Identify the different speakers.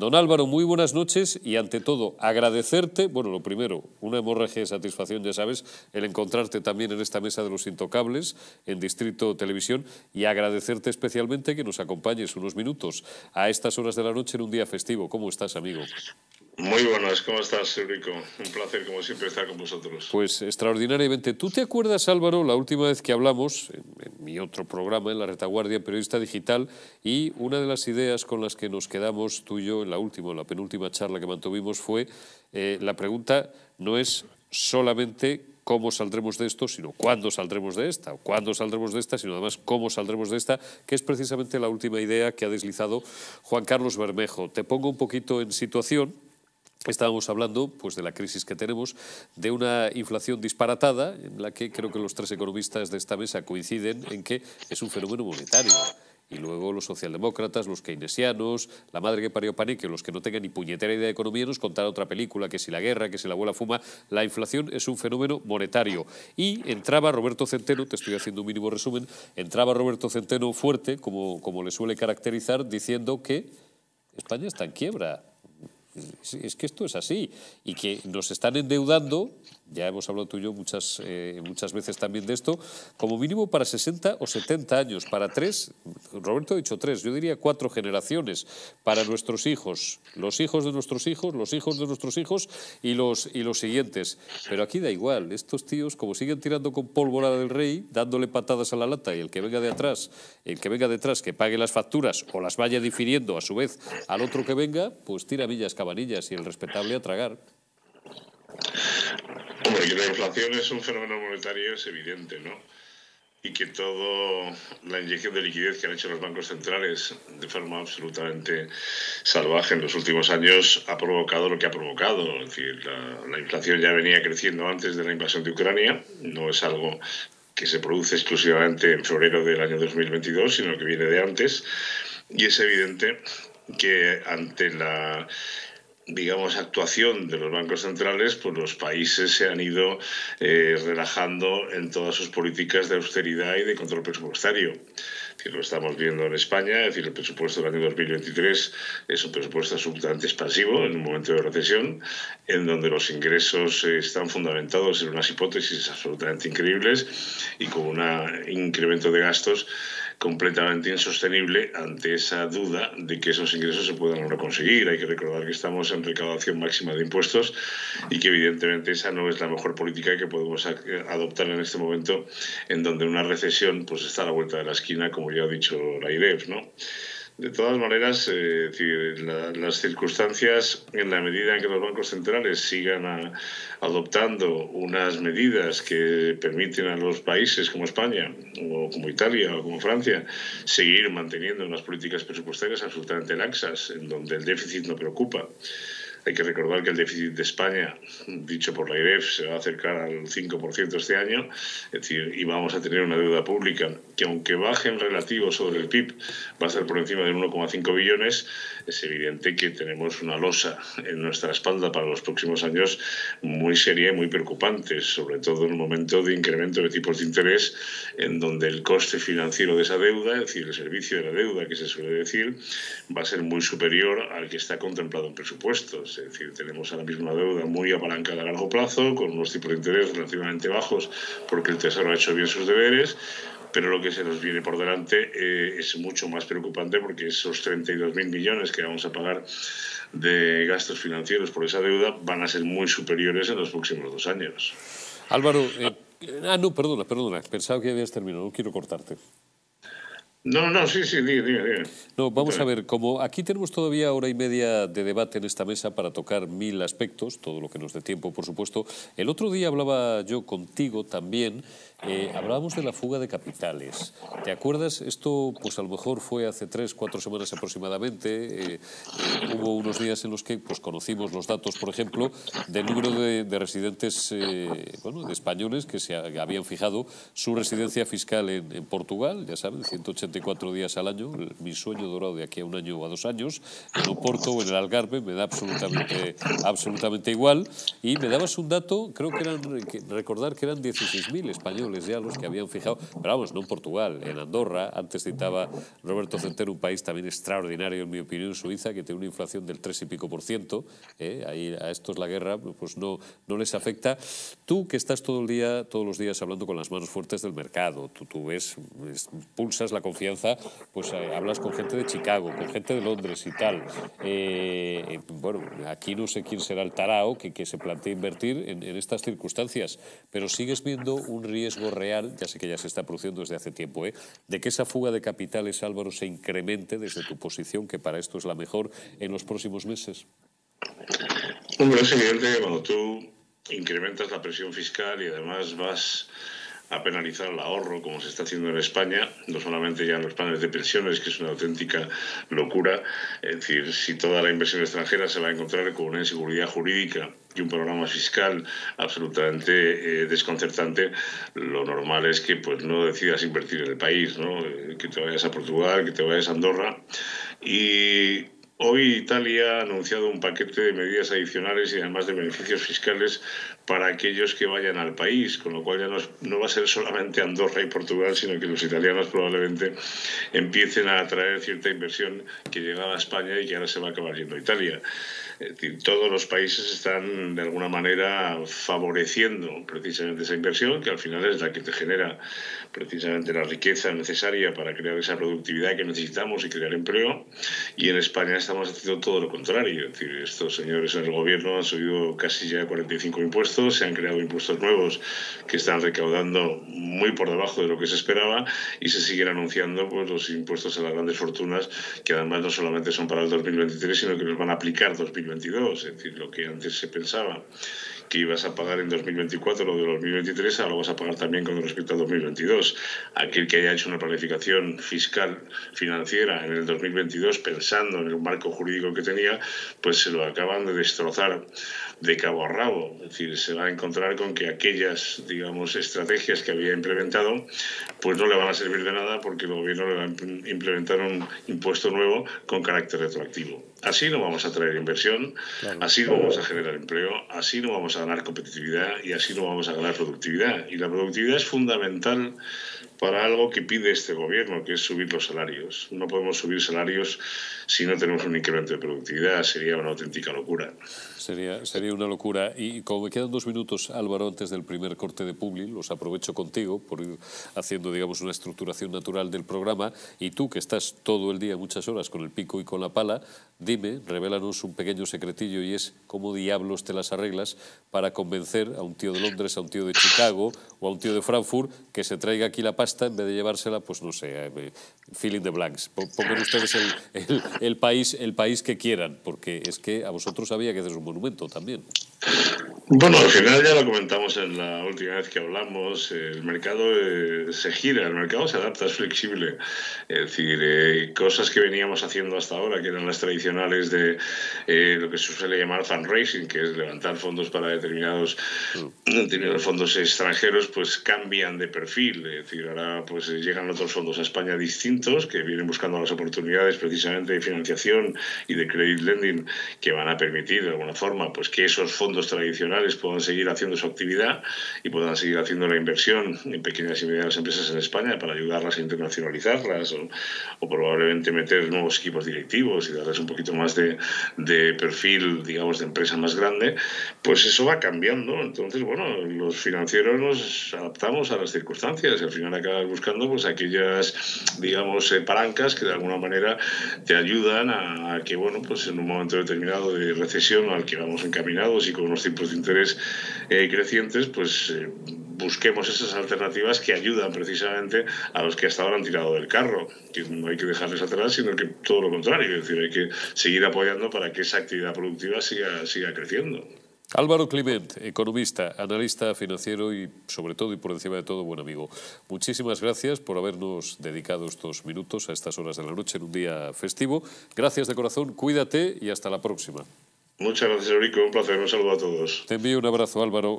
Speaker 1: Don Álvaro, muy buenas noches y ante todo agradecerte, bueno, lo primero, una hemorragia de satisfacción, ya sabes, el encontrarte también en esta mesa de los intocables en Distrito Televisión y agradecerte especialmente que nos acompañes unos minutos a estas horas de la noche en un día festivo. ¿Cómo estás, amigo?
Speaker 2: Muy buenas, ¿cómo estás, Eurico? Un placer, como siempre, estar con vosotros.
Speaker 1: Pues extraordinariamente. ¿Tú te acuerdas, Álvaro, la última vez que hablamos, en, mi otro programa, en La Retaguardia, Periodista Digital, y una de las ideas con las que nos quedamos tú y yo en la última, la penúltima charla que mantuvimos fue eh, la pregunta no es solamente cómo saldremos de esto, sino cuándo saldremos de esta, o cuándo saldremos de esta, sino además cómo saldremos de esta, que es precisamente la última idea que ha deslizado Juan Carlos Bermejo. Te pongo un poquito en situación Estábamos hablando pues, de la crisis que tenemos, de una inflación disparatada, en la que creo que los tres economistas de esta mesa coinciden en que es un fenómeno monetario. Y luego los socialdemócratas, los keynesianos, la madre que parió Panique, los que no tengan ni puñetera idea de economía, nos contarán otra película, que si la guerra, que si la abuela fuma. La inflación es un fenómeno monetario. Y entraba Roberto Centeno, te estoy haciendo un mínimo resumen, entraba Roberto Centeno fuerte, como, como le suele caracterizar, diciendo que España está en quiebra es que esto es así y que nos están endeudando ya hemos hablado tú y yo muchas, eh, muchas veces también de esto, como mínimo para 60 o 70 años, para tres, Roberto ha dicho tres, yo diría cuatro generaciones, para nuestros hijos, los hijos de nuestros hijos, los hijos de nuestros hijos y los, y los siguientes. Pero aquí da igual, estos tíos como siguen tirando con pólvora del rey, dándole patadas a la lata y el que venga de atrás, el que venga detrás que pague las facturas o las vaya difiriendo a su vez al otro que venga, pues tira villas cabanillas y el respetable a tragar.
Speaker 2: La inflación es un fenómeno monetario es evidente, ¿no? Y que toda la inyección de liquidez que han hecho los bancos centrales de forma absolutamente salvaje en los últimos años ha provocado lo que ha provocado. Es decir, la, la inflación ya venía creciendo antes de la invasión de Ucrania, no es algo que se produce exclusivamente en febrero del año 2022, sino que viene de antes. Y es evidente que ante la digamos, actuación de los bancos centrales, pues los países se han ido eh, relajando en todas sus políticas de austeridad y de control presupuestario. Que lo estamos viendo en España, es decir, el presupuesto del año 2023 es un presupuesto absolutamente expansivo en un momento de recesión, en donde los ingresos están fundamentados en unas hipótesis absolutamente increíbles y con un incremento de gastos completamente insostenible ante esa duda de que esos ingresos se puedan ahora conseguir. Hay que recordar que estamos en recaudación máxima de impuestos y que evidentemente esa no es la mejor política que podemos adoptar en este momento en donde una recesión pues está a la vuelta de la esquina, como ya ha dicho la IREF, ¿no? De todas maneras, eh, las circunstancias, en la medida en que los bancos centrales sigan adoptando unas medidas que permiten a los países como España, o como Italia, o como Francia, seguir manteniendo unas políticas presupuestarias absolutamente laxas, en donde el déficit no preocupa, hay que recordar que el déficit de España, dicho por la IREF, se va a acercar al 5% este año, es decir, y vamos a tener una deuda pública que aunque baje en relativo sobre el PIB, va a estar por encima de 1,5 billones, es evidente que tenemos una losa en nuestra espalda para los próximos años muy seria y muy preocupante, sobre todo en un momento de incremento de tipos de interés, en donde el coste financiero de esa deuda, es decir, el servicio de la deuda que se suele decir, va a ser muy superior al que está contemplado en presupuestos. Es decir, tenemos ahora mismo una deuda muy apalancada a largo plazo, con unos tipos de interés relativamente bajos, porque el Tesoro ha hecho bien sus deberes, pero lo que se nos viene por delante eh, es mucho más preocupante porque esos 32.000 millones que vamos a pagar de gastos financieros por esa deuda van a ser muy superiores en los próximos dos años.
Speaker 1: Álvaro, eh, ah, no, perdona, perdona, pensaba que habías terminado, no quiero cortarte.
Speaker 2: No, no, sí, sí, dime, dime,
Speaker 1: No, vamos a ver, como aquí tenemos todavía hora y media de debate en esta mesa para tocar mil aspectos, todo lo que nos dé tiempo, por supuesto. El otro día hablaba yo contigo también eh, hablábamos de la fuga de capitales. ¿Te acuerdas? Esto, pues a lo mejor fue hace tres, cuatro semanas aproximadamente. Eh, eh, hubo unos días en los que pues, conocimos los datos, por ejemplo, del número de, residentes bueno, de españoles que se habían fijado su residencia fiscal en, Portugal, ya saben, 184 días al año, mi sueño dorado de aquí a un año o a dos años, en Oporto o en el Algarve, me da absolutamente, igual. Y me dabas un dato, creo que eran, recordar que eran 16.000 españoles españoles ya los que habían fijado, pero vamos, no en Portugal, en Andorra, antes citaba Roberto Centeno, un país también extraordinario, en mi opinión, Suiza, que tiene una inflación del 3 y pico por ciento, ¿eh? ahí a estos la guerra pues no, no les afecta. Tú que estás todo el día, todos los días hablando con las manos fuertes del mercado, tú, tú ves, pulsas la confianza, pues eh, hablas con gente de Chicago, con gente de Londres y tal. Eh, bueno, aquí no sé quién será el tarao que, que se plantea invertir en, en estas circunstancias, pero sigues viendo un riesgo real, ya sé que ya se está produciendo desde hace tiempo, ¿eh? de que esa fuga de capitales, Álvaro, se incremente desde tu posición, que para esto es la mejor, en los próximos meses.
Speaker 2: Hombre, es evidente que cuando tú incrementas la presión fiscal y además vas a penalizar el ahorro, como se está haciendo en España, no solamente ya en los planes de pensiones, que es una auténtica locura, es decir, si toda la inversión extranjera se va a encontrar con una inseguridad jurídica y un programa fiscal absolutamente eh, desconcertante, lo normal es que pues no decidas invertir en el país, ¿no? Eh, que te vayas a Portugal, que te vayas a Andorra y Hoy Italia ha anunciado un paquete de medidas adicionales y además de beneficios fiscales para aquellos que vayan al país, con lo cual ya no, va a ser solamente Andorra y Portugal, sino que los italianos probablemente empiecen a atraer cierta inversión que llegaba a España y que ahora se va a acabar yendo a Italia. Decir, todos los países están de alguna manera favoreciendo precisamente esa inversión, que al final es la que te genera precisamente la riqueza necesaria para crear esa productividad que necesitamos y crear empleo. Y en España estamos haciendo todo lo contrario. Es decir, estos señores en el gobierno han subido casi ya 45 impuestos, se han creado impuestos nuevos que están recaudando muy por debajo de lo que se esperaba y se siguen anunciando pues, los impuestos a las grandes fortunas, que además no solamente son para el 2023, sino que nos van a aplicar 2023 es decir, lo que antes se pensaba que ibas a pagar en 2024 lo de 2023, ahora lo vas a pagar también con respecto a 2022. Aquel que haya hecho una planificación fiscal financiera en el 2022 pensando en el marco jurídico que tenía, pues se lo acaban de destrozar de cabo a rabo. Es decir, se va a encontrar con que aquellas, digamos, estrategias que había implementado, pues no le van a servir de nada porque el gobierno le va a implementar un impuesto nuevo con carácter retroactivo. Así no vamos a traer inversión, así no vamos a generar empleo, así no vamos a ganar competitividad y así no vamos a ganar productividad. Y la productividad es fundamental para algo que pide este gobierno, que es subir los salarios. No podemos subir salarios si no tenemos un incremento de productividad, sería una auténtica locura.
Speaker 1: Sería, sería una locura. Y como me quedan dos minutos, Álvaro, antes del primer corte de Publi, los aprovecho contigo por ir haciendo, digamos, una estructuración natural del programa. Y tú, que estás todo el día, muchas horas, con el pico y con la pala, dime, revélanos un pequeño secretillo y es cómo diablos te las arreglas para convencer a un tío de Londres, a un tío de Chicago o a un tío de Frankfurt que se traiga aquí la pasta en vez de llevársela, pues no sé, eh, feeling the blanks. Pongan ustedes el, el, país, el país que quieran, porque es que a vosotros había que hacer un monumento también.
Speaker 2: Bueno, al final ya lo comentamos en la última vez que hablamos, el mercado eh, se gira, el mercado se adapta, es flexible. Es decir, eh, cosas que veníamos haciendo hasta ahora, que eran las tradicionales de eh, lo que se suele llamar fundraising, que es levantar fondos para determinados, mm. determinados fondos extranjeros, pues cambian de perfil. Es decir, ahora pues llegan otros fondos a España distintos que vienen buscando las oportunidades precisamente de financiación y de credit lending que van a permitir de alguna forma pues que esos fondos tradicionales puedan seguir haciendo su actividad y puedan seguir haciendo la inversión en pequeñas y medianas empresas en España para ayudarlas a internacionalizarlas o, probablemente meter nuevos equipos directivos y darles un poquito más de, de, perfil, digamos, de empresa más grande, pues eso va cambiando. Entonces, bueno, los financieros nos adaptamos a las circunstancias y al final acabas buscando pues aquellas, digamos, eh, palancas que de alguna manera te ayudan a, a que, bueno, pues en un momento determinado de recesión al que vamos encaminados y con unos tipos de interés eh, crecientes, pues eh, busquemos esas alternativas que ayudan precisamente a los que hasta ahora han tirado del carro, que no hay que dejarles atrás, sino que todo lo contrario, es decir, hay que seguir apoyando para que esa actividad productiva siga, siga creciendo.
Speaker 1: Álvaro Clement, economista, analista financiero y sobre todo y por encima de todo buen amigo. Muchísimas gracias por habernos dedicado estos minutos a estas horas de la noche en un día festivo. Gracias de corazón, cuídate y hasta la próxima.
Speaker 2: Muchas gracias, Eurico. Un placer. Un saludo a todos.
Speaker 1: Te envío un abrazo, Álvaro.